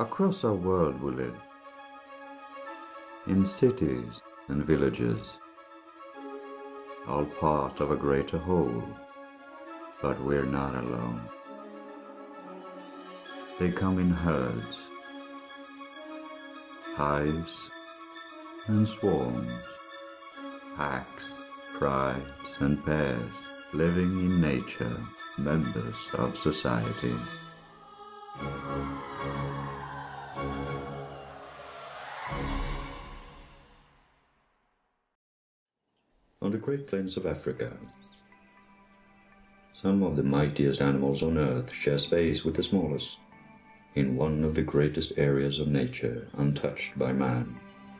Across our world we live, in cities and villages, all part of a greater whole, but we're not alone. They come in herds, hives and swarms, packs, prides and pairs, living in nature, members of society. Great Plains of Africa, some of the mightiest animals on earth share space with the smallest, in one of the greatest areas of nature untouched by man.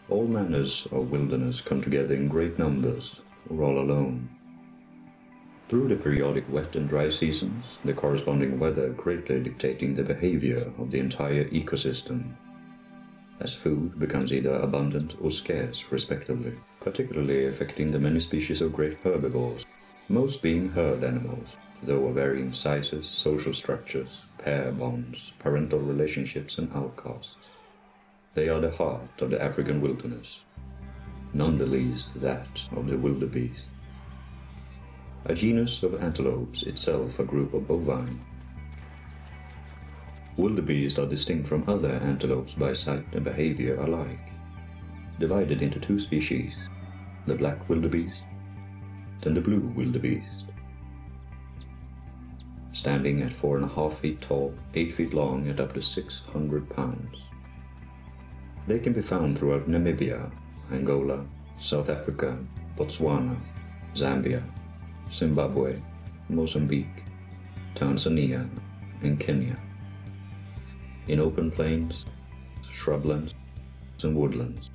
All manners of wilderness come together in great numbers, or all alone. Through the periodic wet and dry seasons, the corresponding weather greatly dictating the behavior of the entire ecosystem, as food becomes either abundant or scarce, respectively, particularly affecting the many species of great herbivores, most being herd animals, though of varying sizes, social structures, pair bonds, parental relationships, and outcasts. They are the heart of the African wilderness, none the least that of the wildebeest. A genus of antelopes, itself a group of bovine. Wildebeest are distinct from other antelopes by sight and behavior alike, divided into two species, the black wildebeest and the blue wildebeest. Standing at four and a half feet tall, eight feet long, and up to 600 pounds. They can be found throughout Namibia, Angola, South Africa, Botswana, Zambia, Zimbabwe, Mozambique, Tanzania, and Kenya. In open plains, shrublands, and woodlands,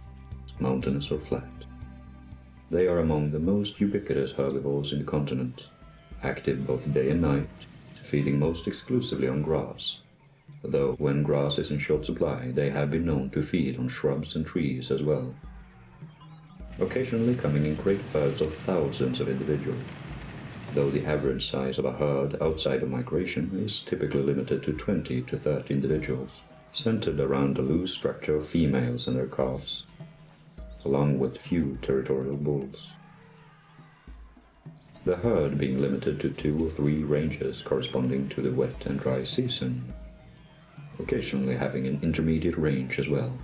mountainous or flat. They are among the most ubiquitous herbivores in the continent, active both day and night, feeding most exclusively on grass, though when grass is in short supply, they have been known to feed on shrubs and trees as well. Occasionally coming in great herds of thousands of individuals, though the average size of a herd outside of migration is typically limited to 20 to 30 individuals, centered around the loose structure of females and their calves, along with few territorial bulls. The herd being limited to two or three ranges corresponding to the wet and dry season, occasionally having an intermediate range as well.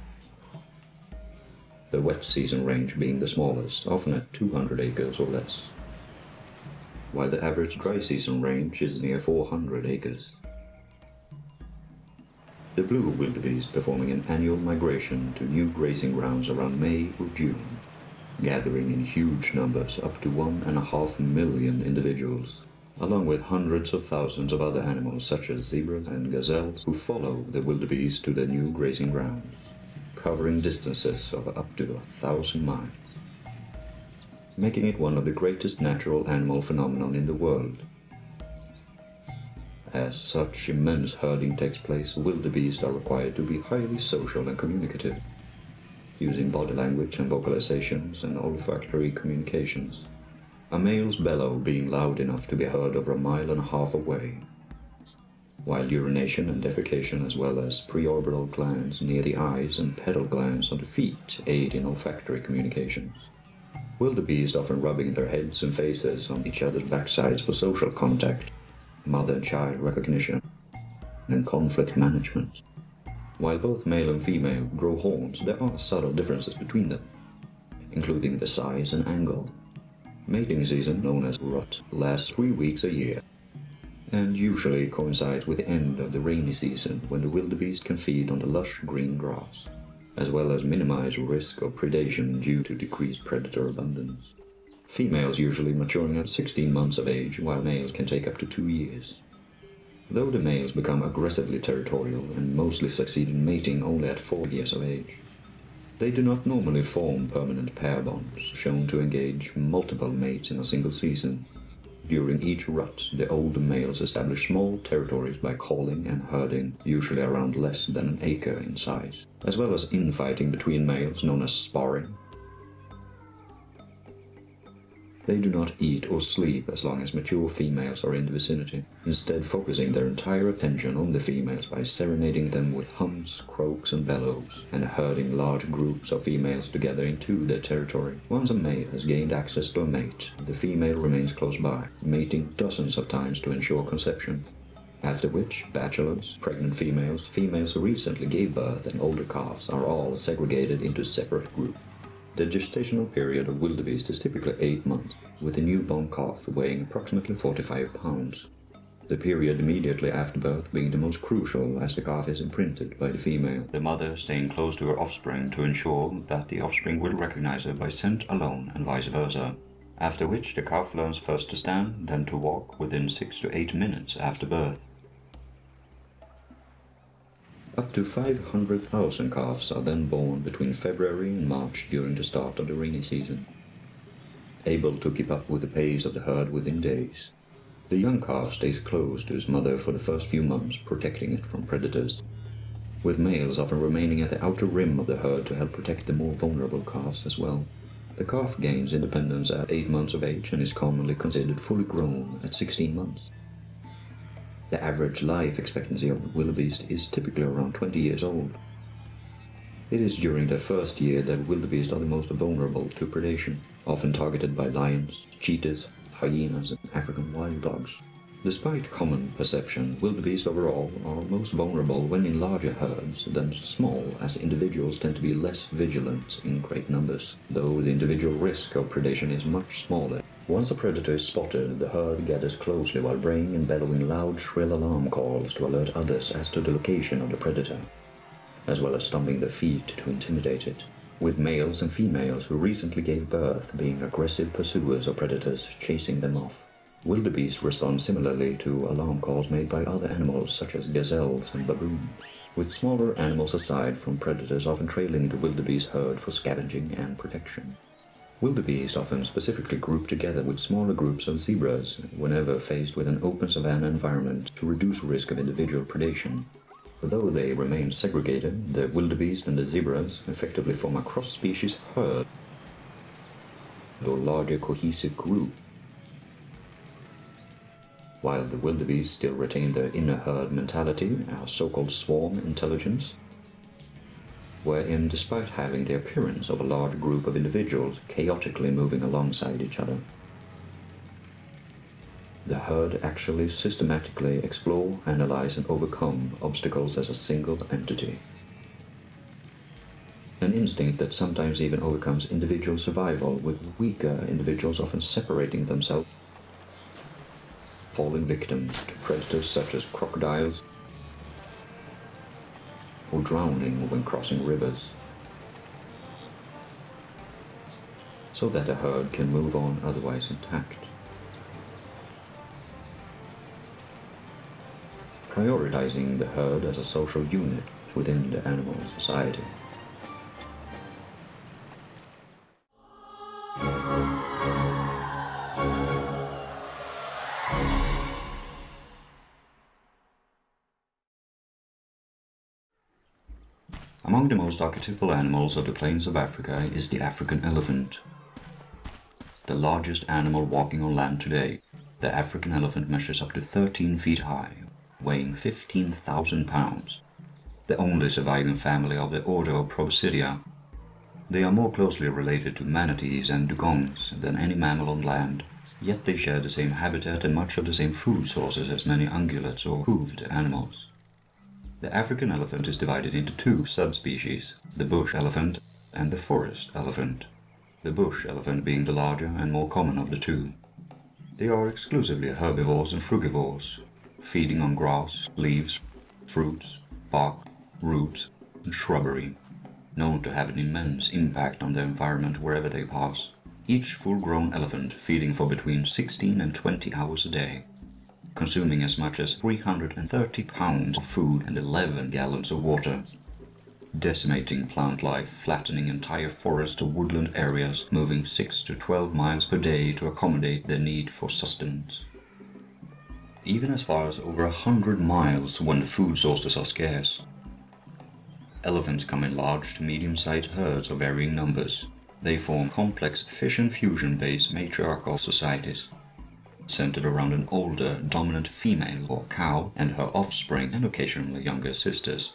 The wet season range being the smallest, often at 200 acres or less, while the average dry season range is near 400 acres. The blue wildebeest performing an annual migration to new grazing grounds around May or June, gathering in huge numbers up to one and a half million individuals, along with hundreds of thousands of other animals such as zebras and gazelles who follow the wildebeest to their new grazing grounds, covering distances of up to a thousand miles making it one of the greatest natural animal phenomenon in the world. As such immense herding takes place, wildebeest are required to be highly social and communicative, using body language and vocalizations and olfactory communications. A male's bellow being loud enough to be heard over a mile and a half away, while urination and defecation as well as preorbital glands near the eyes and pedal glands on the feet aid in olfactory communications. Wildebeest often rubbing their heads and faces on each other's backsides for social contact, mother and child recognition, and conflict management. While both male and female grow horns, there are subtle differences between them, including the size and angle. Mating season, known as rut, lasts three weeks a year, and usually coincides with the end of the rainy season when the wildebeest can feed on the lush green grass as well as minimize risk of predation due to decreased predator abundance. Females usually maturing at 16 months of age, while males can take up to two years. Though the males become aggressively territorial and mostly succeed in mating only at four years of age, they do not normally form permanent pair bonds, shown to engage multiple mates in a single season, during each rut, the older males establish small territories by calling and herding, usually around less than an acre in size, as well as infighting between males known as sparring. They do not eat or sleep as long as mature females are in the vicinity, instead focusing their entire attention on the females by serenading them with hums, croaks and bellows, and herding large groups of females together into their territory. Once a male has gained access to a mate, the female remains close by, mating dozens of times to ensure conception. After which, bachelors, pregnant females, females who recently gave birth, and older calves are all segregated into separate groups. The gestational period of wildebeest is typically 8 months, with a newborn calf weighing approximately 45 pounds. The period immediately after birth being the most crucial as the calf is imprinted by the female, the mother staying close to her offspring to ensure that the offspring will recognize her by scent alone and vice versa. After which the calf learns first to stand, then to walk within 6 to 8 minutes after birth. Up to 500,000 calves are then born between February and March during the start of the rainy season, able to keep up with the pace of the herd within days. The young calf stays close to his mother for the first few months, protecting it from predators, with males often remaining at the outer rim of the herd to help protect the more vulnerable calves as well. The calf gains independence at 8 months of age and is commonly considered fully grown at 16 months. The average life expectancy of the wildebeest is typically around 20 years old. It is during their first year that wildebeest are the most vulnerable to predation, often targeted by lions, cheetahs, hyenas, and African wild dogs. Despite common perception, wildebeest overall are most vulnerable when in larger herds than small, as individuals tend to be less vigilant in great numbers, though the individual risk of predation is much smaller. Once a predator is spotted, the herd gathers closely while braying and bellowing loud, shrill alarm calls to alert others as to the location of the predator, as well as stomping their feet to intimidate it, with males and females who recently gave birth being aggressive pursuers of predators, chasing them off. Wildebeest respond similarly to alarm calls made by other animals such as gazelles and baboons, with smaller animals aside from predators often trailing the wildebeest herd for scavenging and protection. Wildebeest often specifically group together with smaller groups of zebras whenever faced with an open savanna environment to reduce risk of individual predation. Though they remain segregated, the wildebeest and the zebras effectively form a cross-species herd or larger cohesive group. While the wildebeest still retain their inner herd mentality, our so-called swarm intelligence, wherein despite having the appearance of a large group of individuals chaotically moving alongside each other, the herd actually systematically explore, analyze and overcome obstacles as a single entity. An instinct that sometimes even overcomes individual survival, with weaker individuals often separating themselves, falling victims to predators such as crocodiles, or drowning when crossing rivers, so that a herd can move on otherwise intact. Prioritizing the herd as a social unit within the animal society. Most archetypal animals of the plains of Africa is the African elephant. The largest animal walking on land today, the African elephant measures up to 13 feet high, weighing 15,000 pounds. The only surviving family of the order of Proboscidea. They are more closely related to manatees and dugongs than any mammal on land, yet they share the same habitat and much of the same food sources as many ungulates or hoofed animals. The African elephant is divided into two subspecies, the bush elephant and the forest elephant, the bush elephant being the larger and more common of the two. They are exclusively herbivores and frugivores, feeding on grass, leaves, fruits, bark, roots, and shrubbery, known to have an immense impact on the environment wherever they pass. Each full-grown elephant feeding for between 16 and 20 hours a day consuming as much as 330 pounds of food and 11 gallons of water, decimating plant life, flattening entire forest or woodland areas, moving 6 to 12 miles per day to accommodate their need for sustenance. Even as far as over a hundred miles when the food sources are scarce. Elephants come in large to medium-sized herds of varying numbers, They form complex fission fusion-based matriarchal societies, centered around an older, dominant female or cow and her offspring and occasionally younger sisters.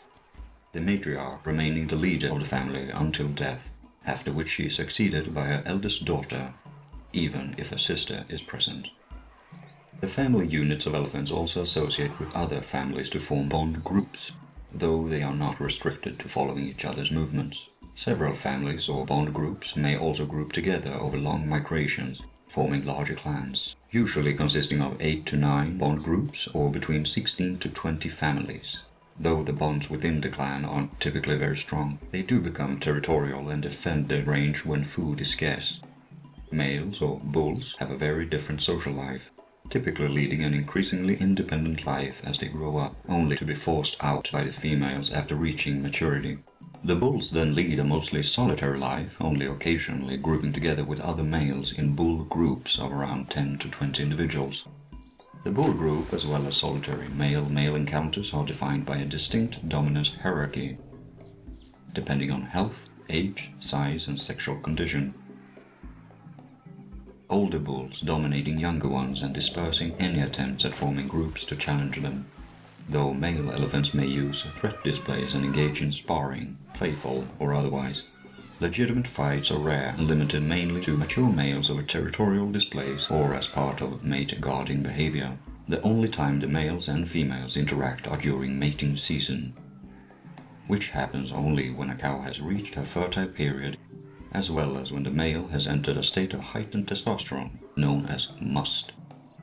The matriarch remaining the leader of the family until death, after which she is succeeded by her eldest daughter, even if a sister is present. The family units of elephants also associate with other families to form bond groups, though they are not restricted to following each other's movements. Several families or bond groups may also group together over long migrations, forming larger clans, usually consisting of 8 to 9 bond groups or between 16 to 20 families. Though the bonds within the clan aren't typically very strong, they do become territorial and defend their range when food is scarce. Males or bulls have a very different social life, typically leading an increasingly independent life as they grow up, only to be forced out by the females after reaching maturity. The bulls then lead a mostly solitary life, only occasionally grouping together with other males in bull groups of around 10 to 20 individuals. The bull group, as well as solitary male-male encounters, are defined by a distinct dominance hierarchy, depending on health, age, size, and sexual condition. Older bulls dominating younger ones and dispersing any attempts at forming groups to challenge them though male elephants may use threat displays and engage in sparring, playful or otherwise. Legitimate fights are rare and limited mainly to mature males over territorial displays or as part of mate guarding behavior. The only time the males and females interact are during mating season, which happens only when a cow has reached her fertile period, as well as when the male has entered a state of heightened testosterone, known as musth.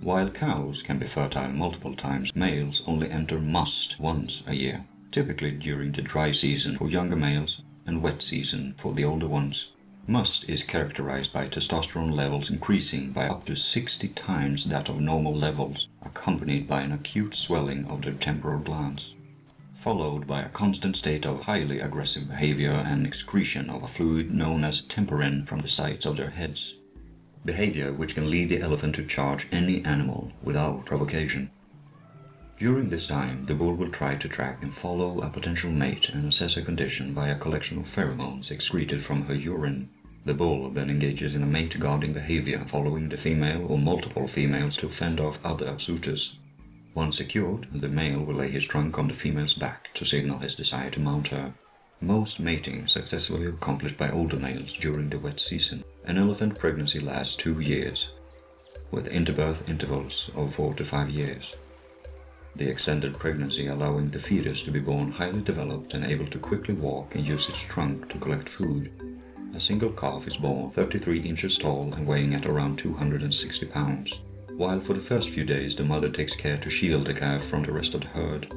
While cows can be fertile multiple times, males only enter musth once a year, typically during the dry season for younger males and wet season for the older ones. Musth is characterized by testosterone levels increasing by up to 60 times that of normal levels, accompanied by an acute swelling of the temporal glands, followed by a constant state of highly aggressive behavior and excretion of a fluid known as temporin from the sides of their heads behavior which can lead the elephant to charge any animal without provocation. During this time, the bull will try to track and follow a potential mate and assess her condition by a collection of pheromones excreted from her urine. The bull then engages in a mate guarding behavior, following the female or multiple females to fend off other suitors. Once secured, the male will lay his trunk on the female's back to signal his desire to mount her. Most mating successfully accomplished by older males during the wet season. An elephant pregnancy lasts two years, with interbirth intervals of four to five years. The extended pregnancy allowing the fetus to be born highly developed and able to quickly walk and use its trunk to collect food. A single calf is born 33 inches tall and weighing at around 260 pounds, while for the first few days the mother takes care to shield the calf from the rest of the herd.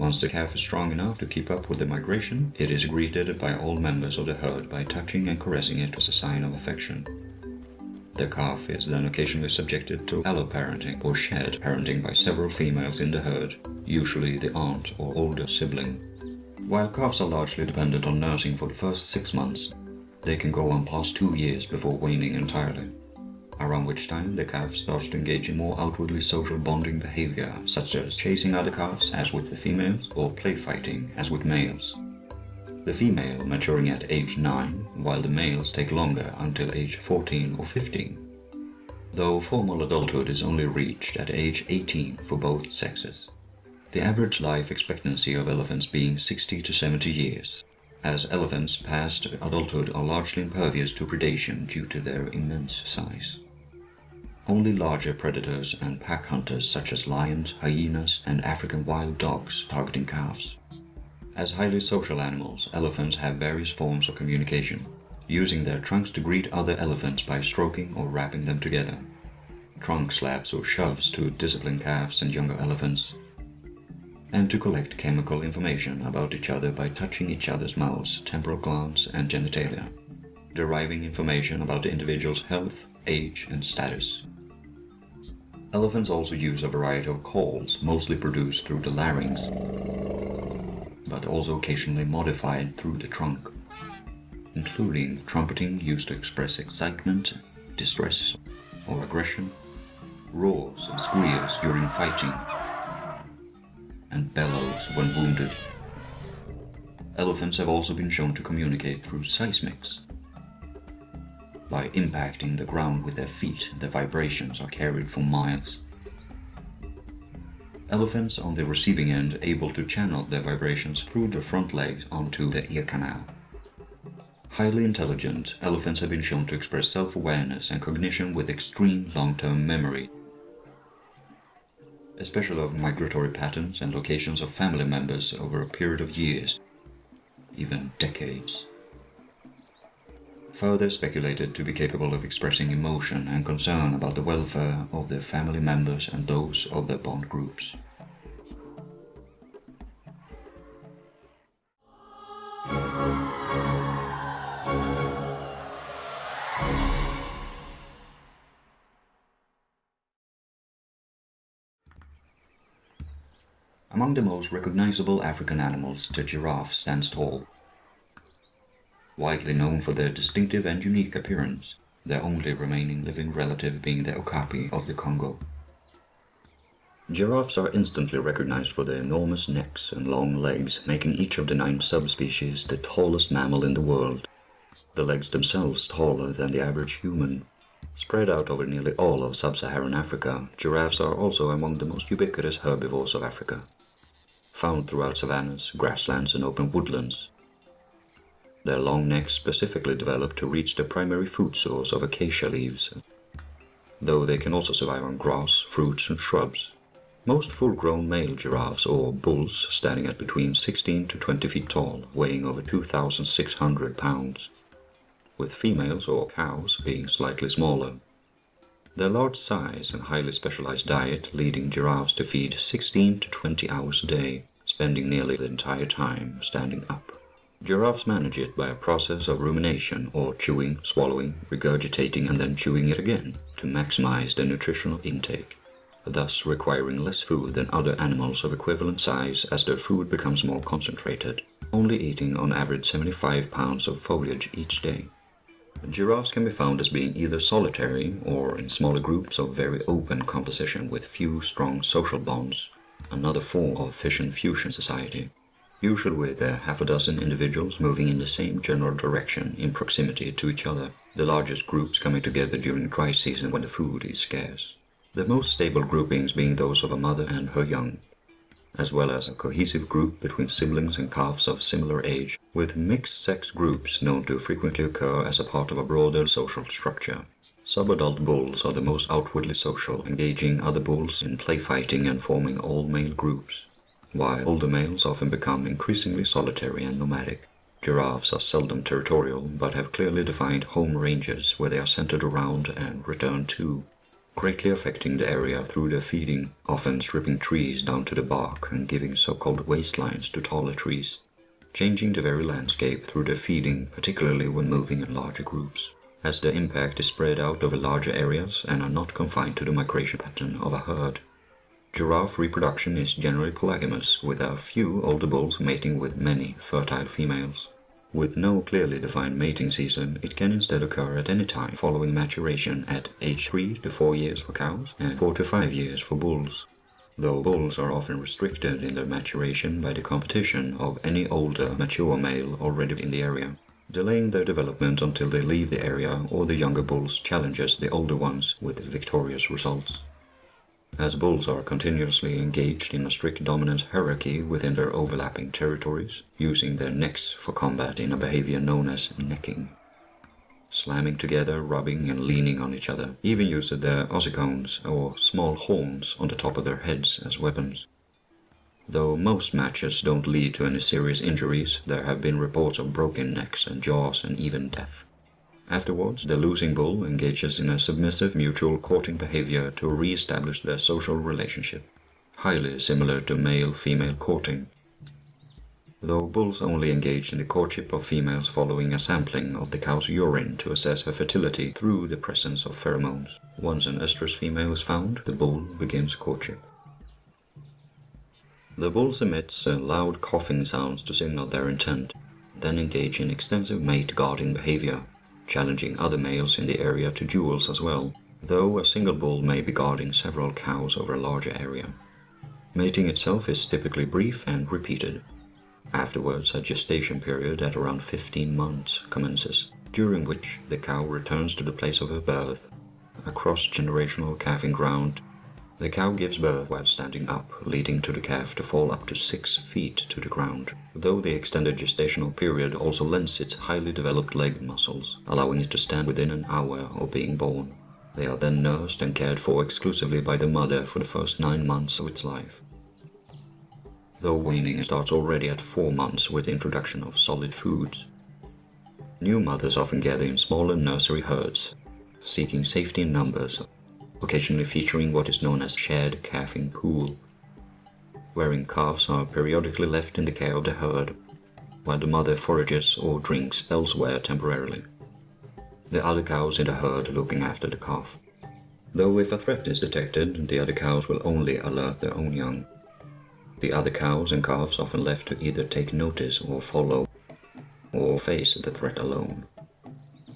Once the calf is strong enough to keep up with the migration, it is greeted by all members of the herd by touching and caressing it as a sign of affection. The calf is then occasionally subjected to alloparenting or shared parenting by several females in the herd, usually the aunt or older sibling. While calves are largely dependent on nursing for the first six months, they can go on past two years before weaning entirely around which time the calf starts to engage in more outwardly social bonding behavior, such as chasing other calves as with the females, or play fighting as with males. The female maturing at age 9, while the males take longer until age 14 or 15, though formal adulthood is only reached at age 18 for both sexes. The average life expectancy of elephants being 60 to 70 years, as elephants past adulthood are largely impervious to predation due to their immense size. Only larger predators and pack hunters such as lions, hyenas, and African wild dogs targeting calves. As highly social animals, elephants have various forms of communication, using their trunks to greet other elephants by stroking or wrapping them together. Trunk slaps or shoves to discipline calves and younger elephants, and to collect chemical information about each other by touching each other's mouths, temporal glands, and genitalia, deriving information about the individual's health, age, and status. Elephants also use a variety of calls, mostly produced through the larynx, but also occasionally modified through the trunk, including trumpeting used to express excitement, distress, or aggression, roars and squeals during fighting, and bellows when wounded. Elephants have also been shown to communicate through seismics, By impacting the ground with their feet, the vibrations are carried for miles. Elephants on the receiving end able to channel their vibrations through their front legs onto the ear canal. Highly intelligent, elephants have been shown to express self-awareness and cognition with extreme long-term memory, especially of migratory patterns and locations of family members over a period of years, even decades. Further speculated to be capable of expressing emotion and concern about the welfare of their family members and those of their bond groups. Among the most recognizable African animals, the giraffe stands tall. Widely known for their distinctive and unique appearance, their only remaining living relative being the okapi of the Congo. Giraffes are instantly recognized for their enormous necks and long legs, making each of the nine subspecies the tallest mammal in the world. The legs themselves taller than the average human. Spread out over nearly all of sub-Saharan Africa, giraffes are also among the most ubiquitous herbivores of Africa found throughout savannas, grasslands and open woodlands. Their long necks specifically developed to reach the primary food source of acacia leaves, though they can also survive on grass, fruits and shrubs. Most full-grown male giraffes, or bulls, standing at between 16 to 20 feet tall, weighing over 2,600 pounds, with females, or cows, being slightly smaller. Their large size and highly specialized diet leading giraffes to feed 16 to 20 hours a day spending nearly the entire time standing up. Giraffes manage it by a process of rumination or chewing, swallowing, regurgitating and then chewing it again to maximize their nutritional intake, thus requiring less food than other animals of equivalent size as their food becomes more concentrated, only eating on average 75 pounds of foliage each day. Giraffes can be found as being either solitary or in smaller groups of very open composition with few strong social bonds another form of fission-fusion society, usually with a half a dozen individuals moving in the same general direction in proximity to each other, the largest groups coming together during dry season when the food is scarce. The most stable groupings being those of a mother and her young, as well as a cohesive group between siblings and calves of similar age, with mixed-sex groups known to frequently occur as a part of a broader social structure. Subadult bulls are the most outwardly social, engaging other bulls in play fighting and forming all-male groups, while older males often become increasingly solitary and nomadic. Giraffes are seldom territorial, but have clearly defined home ranges where they are centered around and return to, greatly affecting the area through their feeding, often stripping trees down to the bark and giving so-called waistlines to taller trees, changing the very landscape through their feeding, particularly when moving in larger groups as their impact is spread out over larger areas and are not confined to the migration pattern of a herd. Giraffe reproduction is generally polygamous, with a few older bulls mating with many fertile females. With no clearly defined mating season, it can instead occur at any time following maturation at age 3 to 4 years for cows and 4 to 5 years for bulls. Though bulls are often restricted in their maturation by the competition of any older, mature male already in the area delaying their development until they leave the area or the younger bulls challenges the older ones with victorious results. As bulls are continuously engaged in a strict dominance hierarchy within their overlapping territories, using their necks for combat in a behavior known as necking. Slamming together, rubbing and leaning on each other, even using their ossicones or small horns on the top of their heads as weapons. Though most matches don't lead to any serious injuries, there have been reports of broken necks and jaws and even death. Afterwards, the losing bull engages in a submissive mutual courting behavior to re-establish their social relationship, highly similar to male-female courting. Though bulls only engage in the courtship of females following a sampling of the cow's urine to assess her fertility through the presence of pheromones. Once an estrus female is found, the bull begins courtship. The bulls emit uh, loud coughing sounds to signal their intent, then engage in extensive mate guarding behavior, challenging other males in the area to duels as well, though a single bull may be guarding several cows over a larger area. Mating itself is typically brief and repeated. Afterwards, a gestation period at around 15 months commences. during which the cow returns to the place of her birth, a cross-generational calving ground. The cow gives birth while standing up, leading to the calf to fall up to 6 feet to the ground, though the extended gestational period also lends its highly developed leg muscles, allowing it to stand within an hour of being born. They are then nursed and cared for exclusively by the mother for the first nine months of its life. Though weaning starts already at four months with introduction of solid foods. New mothers often gather in smaller nursery herds, seeking safety in numbers, occasionally featuring what is known as shared calving pool, wherein calves are periodically left in the care of the herd, while the mother forages or drinks elsewhere temporarily. The other cows in the herd looking after the calf. Though if a threat is detected, the other cows will only alert their own young. The other cows and calves often left to either take notice or follow, or face the threat alone.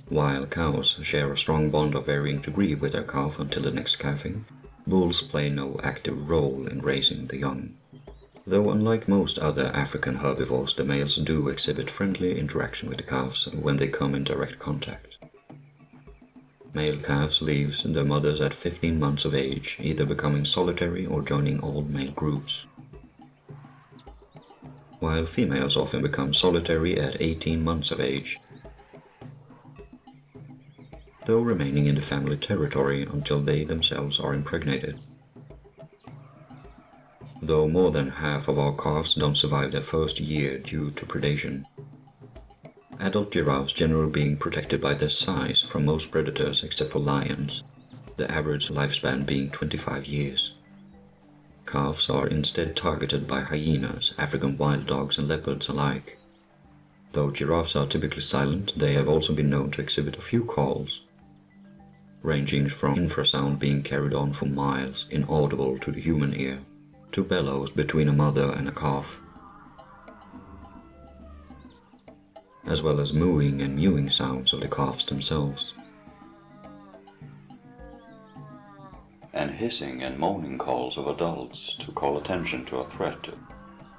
While cows share a strong bond of varying degree with their calf until the next calving, bulls play no active role in raising the young. Though unlike most other African herbivores, the males do exhibit friendly interaction with the calves when they come in direct contact. Male calves leave their mothers at 15 months of age, either becoming solitary or joining old male groups. While females often become solitary at 18 months of age, though remaining in the family territory until they themselves are impregnated. Though more than half of our calves don't survive their first year due to predation. Adult giraffes generally being protected by their size from most predators except for lions, the average lifespan being 25 years. Calves are instead targeted by hyenas, African wild dogs and leopards alike. Though giraffes are typically silent, they have also been known to exhibit a few calls, ranging from infrasound being carried on for miles, inaudible to the human ear, to bellows between a mother and a calf, as well as mooing and mewing sounds of the calves themselves. And hissing and moaning calls of adults to call attention to a threat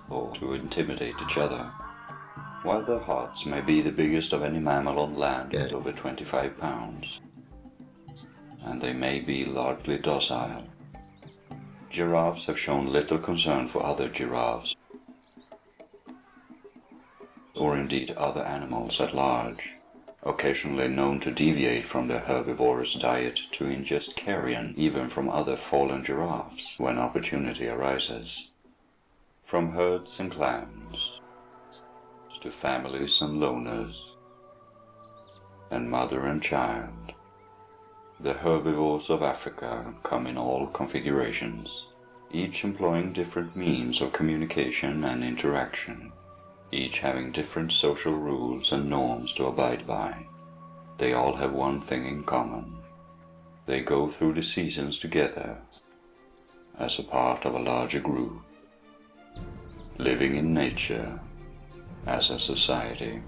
or to intimidate each other. While their hearts may be the biggest of any mammal on land at over 25 pounds, and they may be largely docile. Giraffes have shown little concern for other giraffes, or indeed other animals at large, occasionally known to deviate from their herbivorous diet to ingest carrion even from other fallen giraffes when opportunity arises. From herds and clans, to families and loners, and mother and child, the herbivores of Africa come in all configurations, each employing different means of communication and interaction, each having different social rules and norms to abide by. They all have one thing in common. They go through the seasons together as a part of a larger group, living in nature as a society.